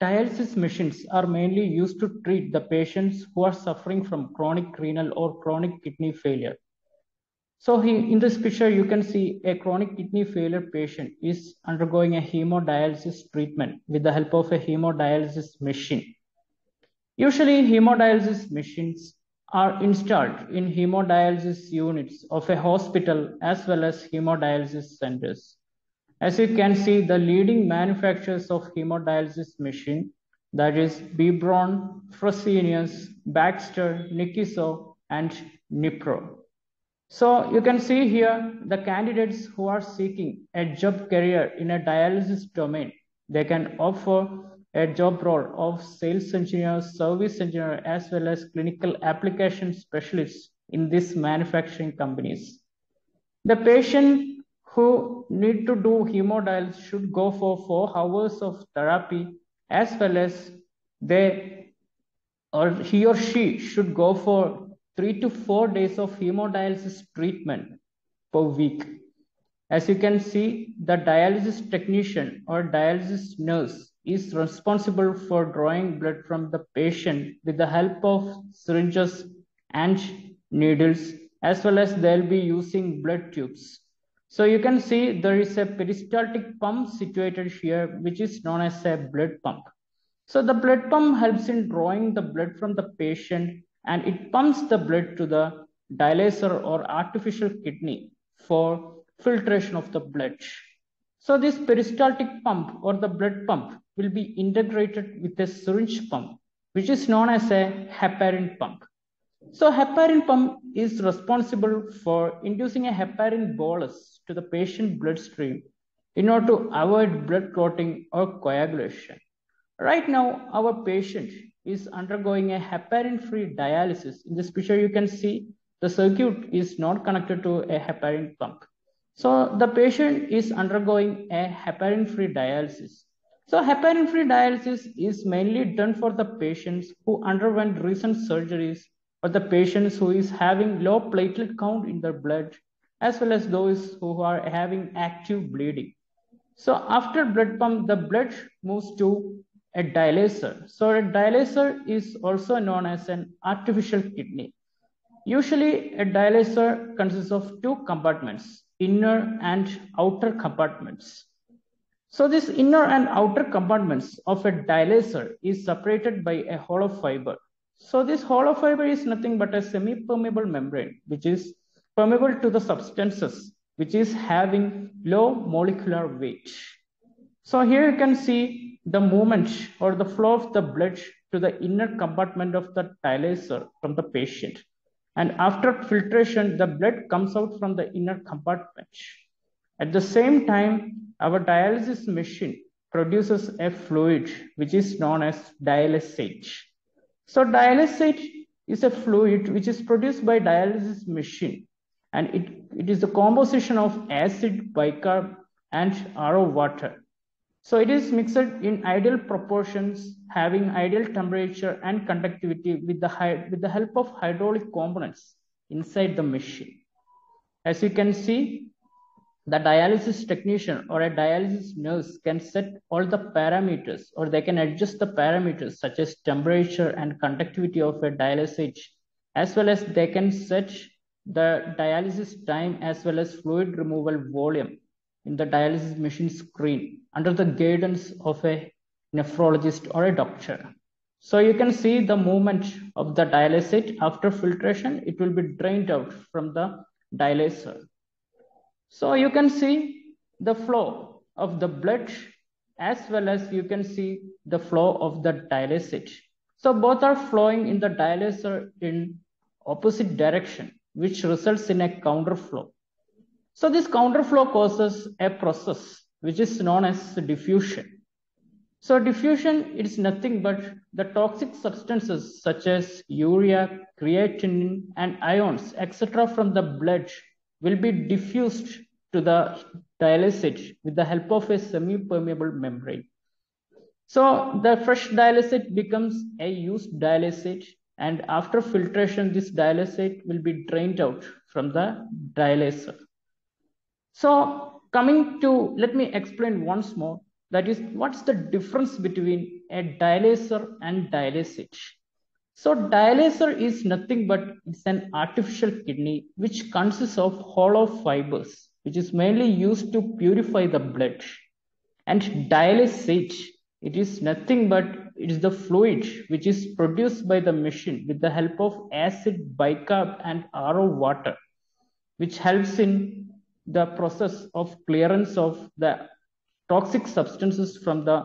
dialysis machines are mainly used to treat the patients who are suffering from chronic renal or chronic kidney failure. So he, in this picture, you can see a chronic kidney failure patient is undergoing a hemodialysis treatment with the help of a hemodialysis machine. Usually, hemodialysis machines are installed in hemodialysis units of a hospital as well as hemodialysis centers. As you can see, the leading manufacturers of hemodialysis machine, that is B-Braun, Fresenius, Baxter, Nikkiso, and Nipro. So you can see here the candidates who are seeking a job career in a dialysis domain, they can offer a job role of sales engineer, service engineer, as well as clinical application specialists in these manufacturing companies. The patient who need to do hemodialysis should go for four hours of therapy as well as they or he or she should go for three to four days of hemodialysis treatment per week. As you can see, the dialysis technician or dialysis nurse is responsible for drawing blood from the patient with the help of syringes and needles, as well as they'll be using blood tubes. So you can see there is a peristaltic pump situated here, which is known as a blood pump. So the blood pump helps in drawing the blood from the patient and it pumps the blood to the dialyzer or artificial kidney for filtration of the blood. So this peristaltic pump or the blood pump will be integrated with a syringe pump, which is known as a heparin pump. So heparin pump is responsible for inducing a heparin bolus to the patient bloodstream in order to avoid blood clotting or coagulation. Right now, our patient is undergoing a heparin-free dialysis. In this picture, you can see the circuit is not connected to a heparin pump. So the patient is undergoing a heparin-free dialysis. So heparin-free dialysis is mainly done for the patients who underwent recent surgeries or the patients who is having low platelet count in their blood, as well as those who are having active bleeding. So after blood pump, the blood moves to a dialyzer. So a dialyzer is also known as an artificial kidney. Usually a dialyzer consists of two compartments, inner and outer compartments. So this inner and outer compartments of a dialyzer is separated by a hollow fiber. So this hollow fiber is nothing but a semi-permeable membrane, which is permeable to the substances, which is having low molecular weight. So here you can see the movement or the flow of the blood to the inner compartment of the dialyzer from the patient. And after filtration, the blood comes out from the inner compartment. At the same time, our dialysis machine produces a fluid which is known as dialysate. So dialysate is a fluid which is produced by dialysis machine and it, it is the composition of acid, bicarb and RO water. So it is mixed in ideal proportions, having ideal temperature and conductivity with the, with the help of hydraulic components inside the machine. As you can see, the dialysis technician or a dialysis nurse can set all the parameters or they can adjust the parameters such as temperature and conductivity of a dialysate as well as they can set the dialysis time as well as fluid removal volume in the dialysis machine screen under the guidance of a nephrologist or a doctor. So you can see the movement of the dialysate after filtration, it will be drained out from the dialyzer. So you can see the flow of the blood as well as you can see the flow of the dialysate. So both are flowing in the dialyzer in opposite direction, which results in a counterflow. So this counterflow causes a process which is known as diffusion. So diffusion is nothing but the toxic substances such as urea, creatinine, and ions, etc. from the blood will be diffused to the dialysate with the help of a semi-permeable membrane. So the fresh dialysate becomes a used dialysate and after filtration, this dialysate will be drained out from the dialyzer. So coming to, let me explain once more. that is what's the difference between a dialyzer and dialysate so dialyzer is nothing but it's an artificial kidney which consists of hollow fibers which is mainly used to purify the blood and dialysate it is nothing but it is the fluid which is produced by the machine with the help of acid bicarb and RO water which helps in the process of clearance of the toxic substances from the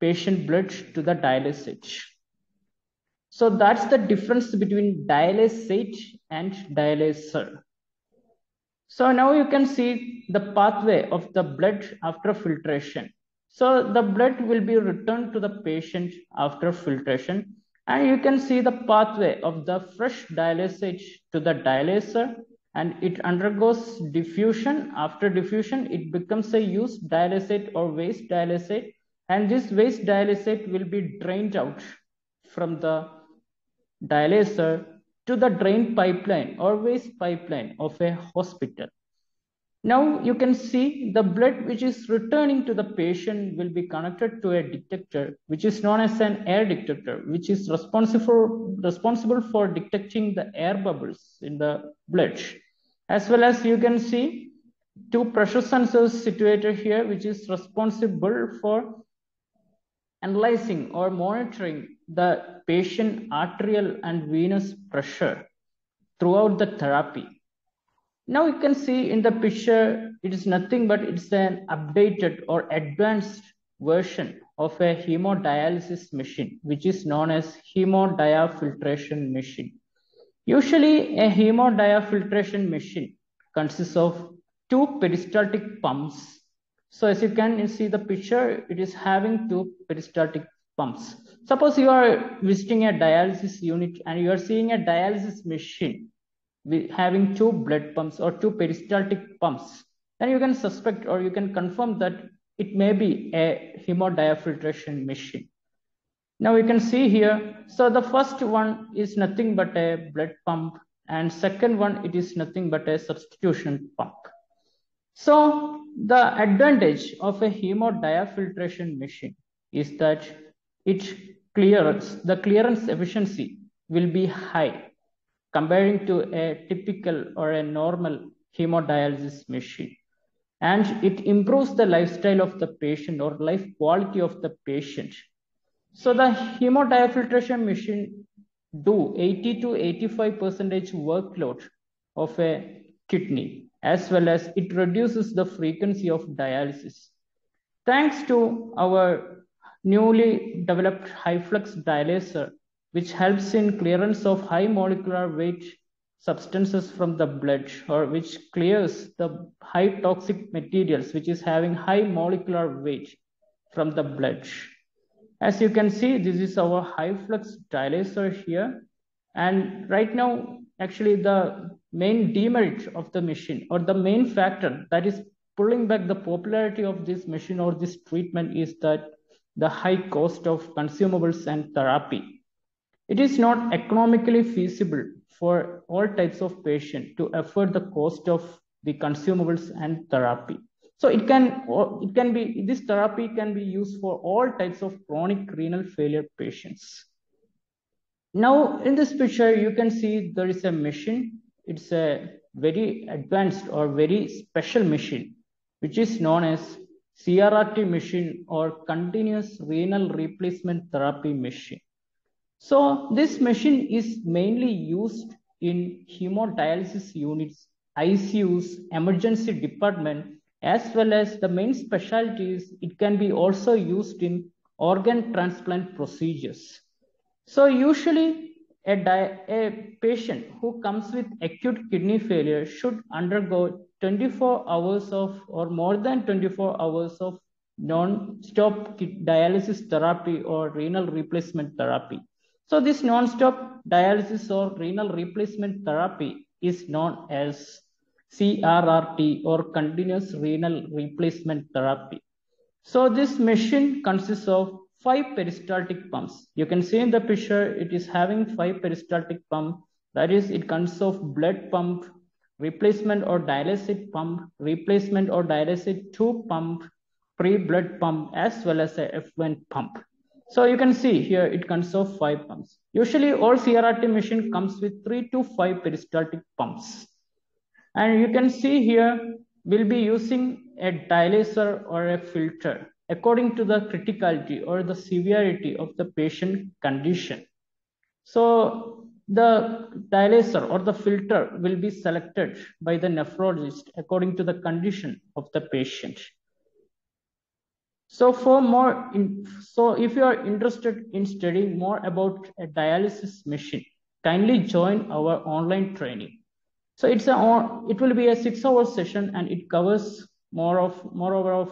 patient blood to the dialysate. So that's the difference between dialysate and dialyzer. So now you can see the pathway of the blood after filtration. So the blood will be returned to the patient after filtration. And you can see the pathway of the fresh dialysate to the dialyzer and it undergoes diffusion. After diffusion, it becomes a used dialysate or waste dialysate. And this waste dialysate will be drained out from the dialyzer to the drain pipeline or waste pipeline of a hospital. Now you can see the blood which is returning to the patient will be connected to a detector, which is known as an air detector, which is responsible, responsible for detecting the air bubbles in the blood. As well as you can see two pressure sensors situated here, which is responsible for analyzing or monitoring the patient arterial and venous pressure throughout the therapy. Now you can see in the picture, it is nothing but it's an updated or advanced version of a hemodialysis machine, which is known as hemodiafiltration machine. Usually a hemodiafiltration machine consists of two peristaltic pumps. So as you can see the picture, it is having two peristaltic pumps. Suppose you are visiting a dialysis unit and you are seeing a dialysis machine having two blood pumps or two peristaltic pumps, then you can suspect or you can confirm that it may be a hemodiafiltration machine. Now you can see here, so the first one is nothing but a blood pump and second one, it is nothing but a substitution pump. So the advantage of a hemodiafiltration machine is that it clearance, the clearance efficiency will be high comparing to a typical or a normal hemodialysis machine. And it improves the lifestyle of the patient or life quality of the patient. So the hemodiafiltration machine do 80 to 85 percentage workload of a kidney as well as it reduces the frequency of dialysis. Thanks to our newly developed high flux dialyzer, which helps in clearance of high molecular weight substances from the blood or which clears the high toxic materials which is having high molecular weight from the blood. As you can see, this is our high flux dialyzer here. And right now, actually the main demerit of the machine or the main factor that is pulling back the popularity of this machine or this treatment is that the high cost of consumables and therapy. It is not economically feasible for all types of patient to afford the cost of the consumables and therapy. So it can it can be this therapy can be used for all types of chronic renal failure patients. Now in this picture you can see there is a machine. It's a very advanced or very special machine which is known as CRRT machine or continuous renal replacement therapy machine. So this machine is mainly used in hemodialysis units, ICUs, emergency department, as well as the main specialties, it can be also used in organ transplant procedures. So usually a, a patient who comes with acute kidney failure should undergo 24 hours of or more than 24 hours of non-stop dialysis therapy or renal replacement therapy. So this non-stop dialysis or renal replacement therapy is known as CRRT or continuous renal replacement therapy. So this machine consists of five peristaltic pumps. You can see in the picture, it is having five peristaltic pump. That is, it consists of blood pump, replacement or dialysate pump, replacement or dialysate two pump, pre-blood pump as well as a effluent pump. So you can see here it consists of five pumps. Usually all CRRT machine comes with three to five peristaltic pumps. And you can see here we'll be using a dialyzer or a filter according to the criticality or the severity of the patient condition. So the dialyzer or the filter will be selected by the nephrologist according to the condition of the patient. So for more, in, so if you are interested in studying more about a dialysis machine, kindly join our online training. So it's a, it will be a six hour session and it covers more of, moreover of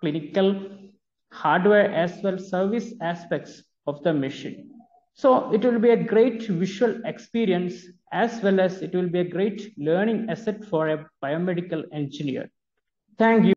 clinical hardware as well service aspects of the machine. So it will be a great visual experience as well as it will be a great learning asset for a biomedical engineer. Thank you.